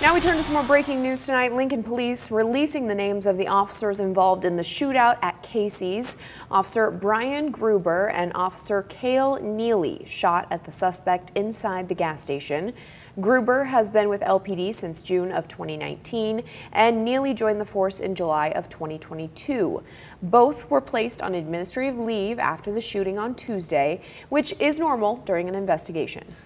Now we turn to some more breaking news tonight. Lincoln police releasing the names of the officers involved in the shootout at Casey's. Officer Brian Gruber and Officer Cale Neelly shot at the suspect inside the gas station. Gruber has been with LPD since June of 2019 and Neelly joined the force in July of 2022. Both were placed on administrative leave after the shooting on Tuesday, which is normal during an investigation.